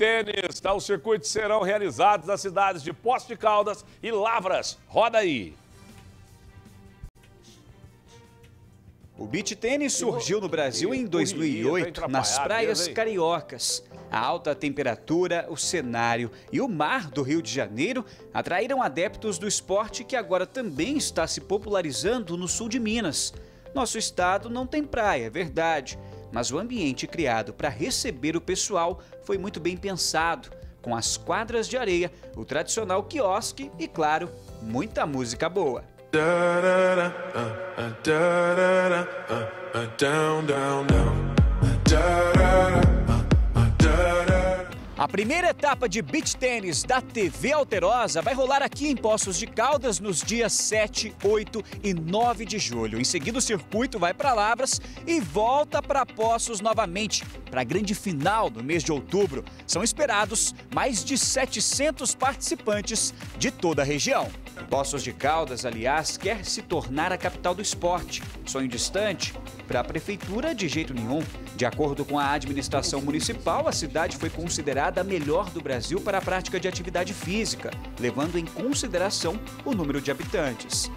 tênis. Tá, os circuitos serão realizados nas cidades de Poços de Caldas e Lavras. Roda aí. O beach tênis surgiu no Brasil em 2008, nas praias cariocas. A alta temperatura, o cenário e o mar do Rio de Janeiro atraíram adeptos do esporte que agora também está se popularizando no sul de Minas. Nosso estado não tem praia, é verdade, mas o ambiente criado para receber o pessoal foi muito bem pensado, com as quadras de areia, o tradicional quiosque e, claro, muita música boa. Down, down, down. A primeira etapa de beach tênis da TV Alterosa vai rolar aqui em Poços de Caldas nos dias 7, 8 e 9 de julho. Em seguida, o circuito vai para Lavras e volta para Poços novamente, para a grande final do mês de outubro. São esperados mais de 700 participantes de toda a região. Poços de Caldas, aliás, quer se tornar a capital do esporte. Sonho distante? Para a prefeitura, de jeito nenhum. De acordo com a administração municipal, a cidade foi considerada a melhor do Brasil para a prática de atividade física, levando em consideração o número de habitantes.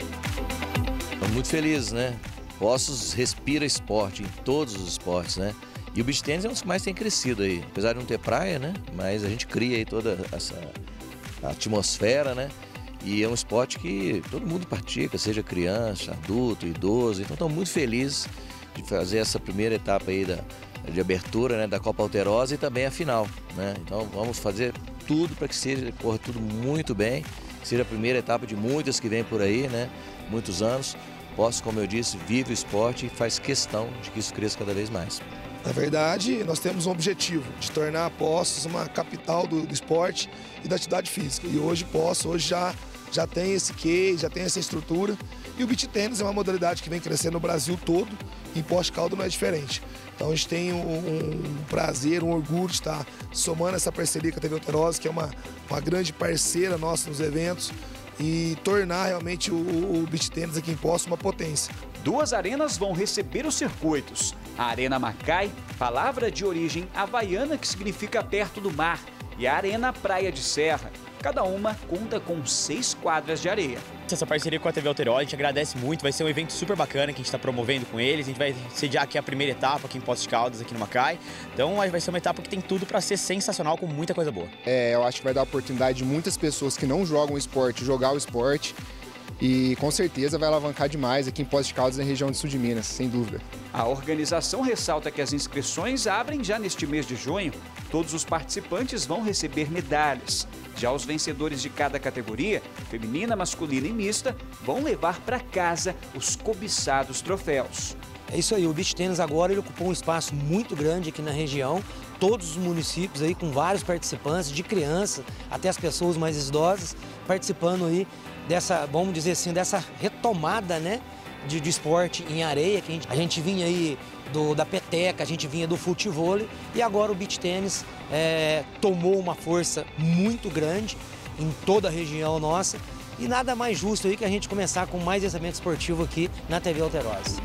Estamos muito felizes, né? Poços respira esporte, em todos os esportes, né? E o beach tênis é um dos que mais tem crescido aí. Apesar de não ter praia, né? Mas a gente cria aí toda essa atmosfera, né? E é um esporte que todo mundo pratica, seja criança, adulto, idoso. Então estamos muito felizes de fazer essa primeira etapa aí da, de abertura né, da Copa Alterosa e também a final. Né? Então vamos fazer tudo para que seja, corra tudo muito bem, seja a primeira etapa de muitas que vem por aí, né? muitos anos. Posso, como eu disse, vive o esporte e faz questão de que isso cresça cada vez mais. Na verdade, nós temos um objetivo de tornar Poços uma capital do, do esporte e da atividade física. E hoje Poços hoje já já tem esse case, já tem essa estrutura. E o beach tênis é uma modalidade que vem crescendo no Brasil todo, em Poste Caldo não é diferente. Então a gente tem um, um, prazer, um orgulho de estar somando essa parceria com a TV Alterosa, que é uma, uma grande parceira nossa nos eventos, e tornar realmente o, o beach tênis aqui em Poço uma potência. Duas arenas vão receber os circuitos. A Arena Macai, palavra de origem havaiana que significa perto do mar, e a Arena Praia de Serra, Cada uma conta com seis quadras de areia. Essa parceria com a TV Alterol, a gente agradece muito, vai ser um evento super bacana que a gente está promovendo com eles. A gente vai sediar aqui a primeira etapa aqui em Poços de Caldas, aqui no Macai. Então vai ser uma etapa que tem tudo para ser sensacional, com muita coisa boa. É, eu acho que vai dar a oportunidade de muitas pessoas que não jogam esporte jogar o esporte e com certeza vai alavancar demais aqui em Poços de Caldas, na região de sul de Minas, sem dúvida. A organização ressalta que as inscrições abrem já neste mês de junho. Todos os participantes vão receber medalhas. Já os vencedores de cada categoria, feminina, masculina e mista, vão levar para casa os cobiçados troféus. É isso aí, o beach tênis agora ele ocupou um espaço muito grande aqui na região, todos os municípios aí com vários participantes, de crianças até as pessoas mais idosas, participando aí dessa, vamos dizer assim, dessa retomada, né, de, de esporte em areia, que a gente, a gente vinha aí do, da peteca, a gente vinha do futebol e agora o beach tênis é, tomou uma força muito grande em toda a região nossa e nada mais justo aí que a gente começar com mais evento esportivo aqui na TV Alterosa.